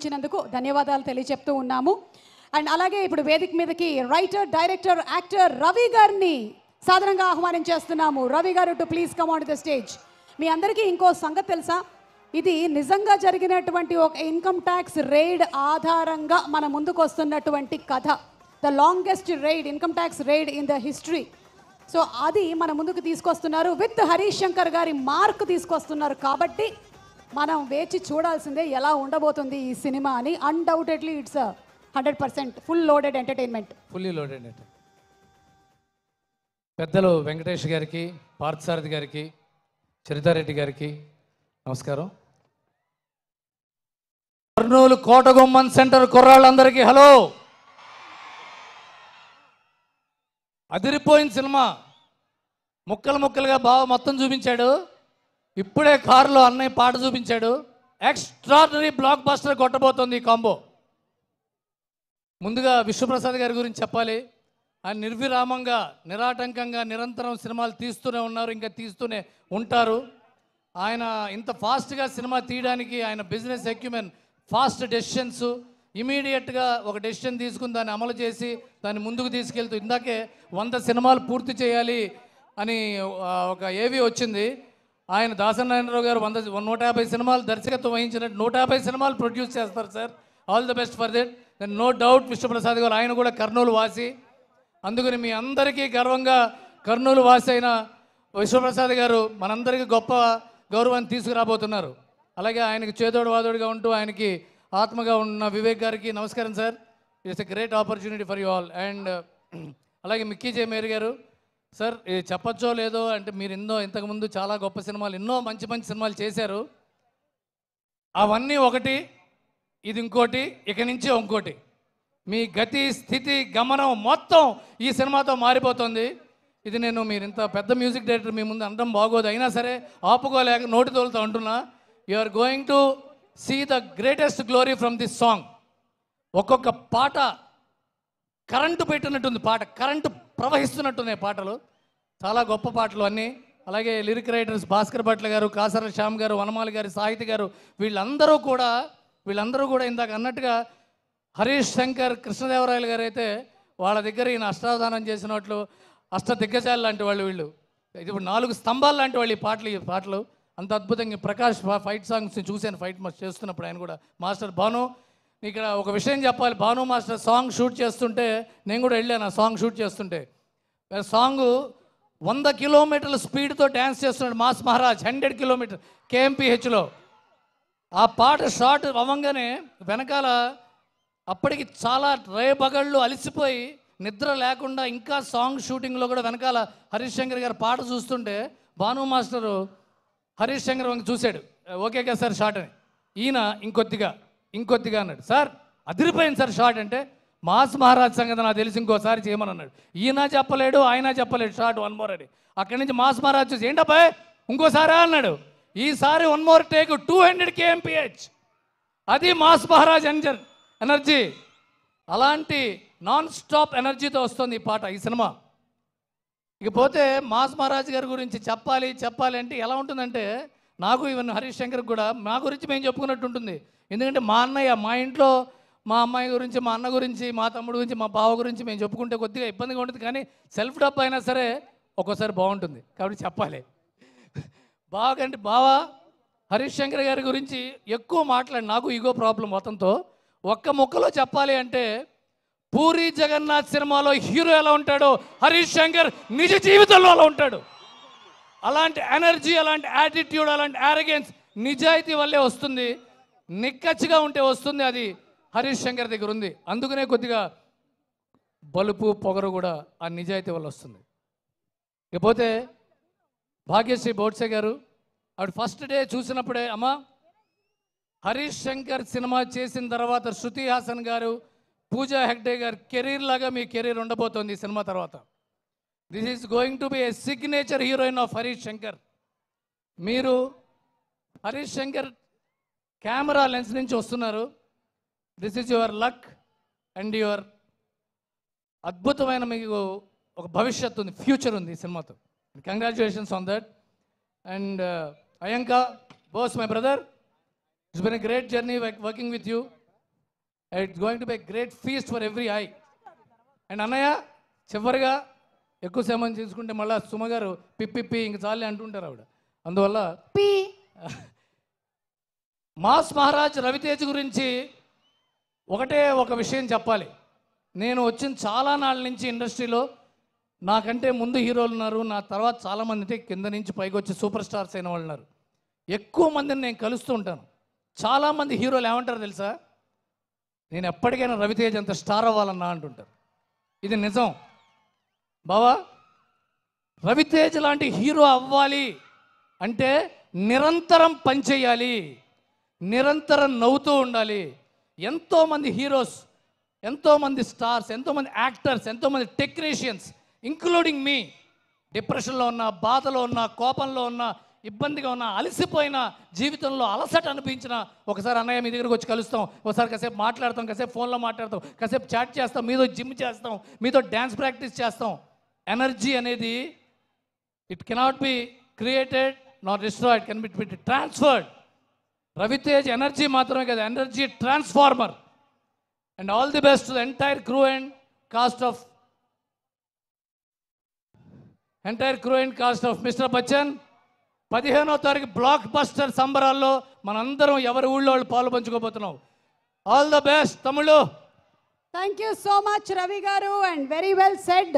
ఇచ్చినందుకు ధన్యవాదాలు తెలియజెప్తూ ఉన్నాము. అండ్ అలాగే ఇప్పుడు వేదిక మీదకి రైటర్ డైరెక్టర్ యాక్టర్ రవి గారిని సాధారణంగా ఆహ్వానించేస్తున్నాము రవి గారు to please come on the stage మీ అందరికీ ఇంకో సంగతి తెలుసా? ఇది నిజంగా జరిగినటువంటి ఒక ఇన్కమ్ ట్యాక్స్ రైడ్ ఆధారంగా మన ముందుకు వస్తున్నటువంటి కథ. The longest raid income tax raid in the history so అది మన ముందుకు తీసుకొస్తున్నారు. విత్ హరీష్ శంకర్ గారి మార్క్ తీసుకొస్తున్నారు కాబట్టి మనం వేచి చూడాల్సిందే ఎలా ఉండబోతుంది ఈ సినిమా అని. Undoubtedly it's hundred percent full loaded entertainment fully loaded పెద్దలు వెంకటేష్ గారికి పార్థసారథి గారికి చరితారెడ్డి గారికి నమస్కారం. Kurnool కోటగుమ్మన్ centre కుర్రాళ్ళందరికీ hello. అదిరిపోయిన సినిమా. ముక్కలు ముక్కలుగా బాగా మొత్తం చూపించాడు. ఇప్పుడే కారులో అన్నయ్య పాట చూపించాడు. ఎక్స్ట్రాడినరీ బ్లాక్ బస్టర్ కొట్టబోతోంది ఈ కాంబో. ముందుగా విశ్వప్రసాద్ గారి గురించి చెప్పాలి. ఆయన నిర్విరామంగా నిరాటంకంగా నిరంతరం సినిమాలు తీస్తూనే ఉన్నారు ఇంకా తీస్తూనే ఉంటారు. ఆయన ఇంత ఫాస్ట్గా సినిమా తీయడానికి ఆయన బిజినెస్ ఎక్యుమెన్ ఫాస్ట్ డెసిషన్స్ ఇమీడియట్గా ఒక డెసిషన్ తీసుకుని దాన్ని అమలు చేసి దాన్ని ముందుకు తీసుకెళ్తూ ఇందాకే వంద సినిమాలు పూర్తి చేయాలి అని ఒక ఏవి వచ్చింది. ఆయన దాసనారాయణరావు గారు వంద నూట యాభై సినిమాలు దర్శకత్వం వహించినట్టు నూట యాభై సినిమాలు ప్రొడ్యూస్ చేస్తారు sir all the best for that then no doubt Vishnuprasad గారు ఆయన కూడా కర్నూలు వాసి. అందుకని మీ అందరికీ గర్వంగా కర్నూలు వాసి అయిన విశ్వప్రసాద్ గారు మనందరికీ గొప్ప గౌరవాన్ని తీసుకురాబోతున్నారు. అలాగే ఆయనకి చేదోడు వాదోడుగా ఉంటూ ఆయనకి ఆత్మగా ఉన్న వివేక్ గారికి నమస్కారం sir it's a great opportunity for you all and అలాగే మిక్కీ జే మేరీ గారు సార్ ఇది చెప్పచ్చో లేదో అంటే మీరు ఎన్నో ఇంతకుముందు చాలా గొప్ప సినిమాలు ఎన్నో మంచి మంచి సినిమాలు చేశారు. అవన్నీ ఒకటి ఇది ఇంకోటి ఇక నుంచి ఇంకోటి. మీ గతి స్థితి గమనం మొత్తం ఈ సినిమాతో మారిపోతుంది. ఇది నేను మీరు ఇంత పెద్ద మ్యూజిక్ డైరెక్టర్ మీ ముందు అనడం బాగోదు. అయినా సరే ఆపుకోలేక నోటి తోలుతూ అంటున్నా you are going to see the greatest glory from this song ఒక్కొక్క పాట కరెంటు పెట్టినట్టుంది పాట కరెంటు ప్రవహిస్తున్నట్టున్నాయి పాటలు. చాలా గొప్ప పాటలు అన్నీ. అలాగే లిరిక్ రైటర్స్ భాస్కర్ భట్ల గారు కాసర శ్యామ్ గారు వనమాలి గారు సాహితి గారు వీళ్ళందరూ కూడా వీళ్ళందరూ కూడా ఇందాక అన్నట్టుగా హరీష్ శంకర్ కృష్ణదేవరాయలు గారు అయితే వాళ్ళ దగ్గర ఈయన అష్టావధానం చేసినట్లు అష్ట దిగ్గజాలు లాంటి వాళ్ళు వీళ్ళు. ఇది ఇప్పుడు నాలుగు స్తంభాలు లాంటి వాళ్ళు ఈ పాటలు ఈ పాటలు. అంత అద్భుతంగా ప్రకాష్ ఫైట్ సాంగ్స్ చూశాను ఫైట్ చేస్తున్నప్పుడు ఆయన కూడా. మాస్టర్ భాను ఇక్కడ ఒక విషయం చెప్పాలి. భాను మాస్టర్ సాంగ్ షూట్ చేస్తుంటే నేను కూడా వెళ్ళాను ఆ సాంగ్ షూట్ చేస్తుంటే. సాంగ్ వంద కిలోమీటర్ల స్పీడ్తో డ్యాన్స్ చేస్తున్నాడు మాస్ మహారాజ్ హండ్రెడ్ కిలోమీటర్ కేఎంపీహెచ్లో ఆ పాట షార్ట్ అవ్వంగానే వెనకాల అప్పటికి చాలా రేబగళ్ళు అలసిపోయి నిద్ర లేకుండా ఇంకా సాంగ్ షూటింగ్లో కూడా వెనకాల హరీష్ శంకర్ గారు పాట చూస్తుంటే భాను మాస్టరు హరీష్ శంకర్ వంక చూశాడు. ఓకే కదా సార్ షార్ట్ అని ఈయన ఇంకొద్దిగా. ఇంకొద్దిగా అన్నాడు సార్ అదిరిపోయింది సార్ షార్ట్ అంటే మాస్ మహారాజ్ సంగతి నాకు తెలిసి ఇంకోసారి చేయమని అన్నాడు ఈయన చెప్పలేడు ఆయన చెప్పలేడు షార్ట్ వన్ మోర్ అని. అక్కడి నుంచి మాస్ మహారాజ్ చూసి ఏంటబ్బాయ్ ఇంకోసారా? అన్నాడు. ఈసారి one more take two hundred KMPH. అది మాస్ మహారాజ్ ఎంజర్ ఎనర్జీ. అలాంటి నాన్ స్టాప్ ఎనర్జీతో వస్తుంది ఈ పాట ఈ సినిమా. ఇకపోతే మాస్ మహారాజ్ గారి గురించి చెప్పాలి చెప్పాలి అంటే ఎలా ఉంటుందంటే నాకు ఈవెన్ హరీష్ శంకర్ కూడా మా గురించి మేము చెప్పుకున్నట్టు ఉంటుంది. ఎందుకంటే మా అన్నయ్య మా ఇంట్లో మా అమ్మాయి గురించి మా అన్న గురించి మా తమ్ముడు గురించి మా బావ గురించి మేము చెప్పుకుంటే కొద్దిగా ఇబ్బందిగా ఉంటుంది. కానీ సెల్ఫ్ డబ్బు అయినా సరే ఒక్కోసారి బాగుంటుంది. కాబట్టి చెప్పాలి. బాగంటే బావ హరీష్ శంకర్ గారి గురించి ఎక్కువ మాట్లాడి నాకు ఈగో ప్రాబ్లం మొత్తంతో ఒక్క ముక్కలో చెప్పాలి అంటే పూరి జగన్నాథ్ సినిమాలో హీరో ఎలా ఉంటాడో హరీష్ శంకర్ నిజ జీవితంలో అలా ఉంటాడు. అలాంటి ఎనర్జీ అలాంటి యాటిట్యూడ్ అలాంటి యారగెన్స్ నిజాయితీ వల్లే వస్తుంది. నిక్కచ్చిగా ఉంటే వస్తుంది అది. హరీష్ శంకర్ దగ్గర ఉంది. అందుకనే కొద్దిగా బలుపు పొగరు కూడా ఆ నిజాయితీ వల్ల వస్తుంది. ఇకపోతే భాగ్యశ్రీ బోడ్సే గారు ఆవిడ ఫస్ట్ డే చూసినప్పుడే అమ్మా హరీష్ శంకర్ సినిమా చేసిన తర్వాత శృతి హాసన్ గారు పూజా హెగ్డే గారు కెరీర్ లాగా మీ కెరీర్ ఉండబోతోంది ఈ సినిమా తర్వాత. This is going to be a signature heroine of Harish Shankar మీరు హరీష్ శంకర్ కెమెరా లెన్స్ నుంచి వస్తున్నారు. This is your luck and your అద్భుతమైన మీకు ఒక భవిష్యత్తు ఉంది ఫ్యూచర్ ఉంది ఈ సినిమాతో. Congratulations on that and Ayananka Bose my brother it's been a great journey working with you it's going to be great feast for every eye and అన్నయ్య చివరిగా ఎక్కువ సమయం తీసుకుంటే మళ్ళీ సుమ గారు పిప్పిప్పి ఇంక చాలే అంటుంటారు ఆవిడ. అందువల్ల పి. మాస్ మహారాజ్ రవితేజ్ గురించి ఒకటే ఒక విషయం చెప్పాలి. నేను వచ్చిన చాలా నాళ్ళ నుంచి ఇండస్ట్రీలో నాకంటే ముందు హీరోలు ఉన్నారు నా తర్వాత చాలామంది అంటే కింద నుంచి పైకి వచ్చి సూపర్ స్టార్స్ అయిన వాళ్ళు ఉన్నారు. ఎక్కువ మందిని నేను కలుస్తూ ఉంటాను. చాలామంది హీరోలు ఏమంటారు తెలుసా? నేను ఎప్పటికైనా రవితేజ్ అంత స్టార్ అవ్వాలన్నా అంటుంటారు. ఇది నిజం. బావా రవితేజ్ లాంటి హీరో అవ్వాలి అంటే నిరంతరం పనిచేయాలి నిరంతరం నవ్వుతూ ఉండాలి. ఎంతోమంది హీరోస్ ఎంతోమంది స్టార్స్ ఎంతోమంది యాక్టర్స్ ఎంతోమంది టెక్నీషియన్స్ ఇంక్లూడింగ్ మీ డిప్రెషన్లో ఉన్న బాధలో ఉన్న కోపంలో ఉన్న ఇబ్బందిగా ఉన్న అలసిపోయిన జీవితంలో అలసట అనిపించిన ఒకసారి అన్నయ్య మీ దగ్గరకు వచ్చి కలుస్తాం ఒకసారి కాసేపు మాట్లాడతాం కాసేపు ఫోన్లో మాట్లాడతాం కాసేపు చాట్ చేస్తాం మీతో జిమ్ చేస్తాం మీతో డ్యాన్స్ ప్రాక్టీస్ చేస్తాం. ఎనర్జీ అనేది it cannot be created not destroyed can be bit transferred. Raviteja energy మాత్రమే కదా energy transformer. And all the best the entire crew and cast of entire crew and cast of mister Bachchan. పదిహేనో తారీఖు block buster సంబరాల్లో మనందరం ఎవరి ఊళ్ళో వాళ్ళు పాలు పంచుకోబోతున్నాం. All the best Tamil thank you so much Ravi గారు అండ్ వెరీ వెల్ సెడ్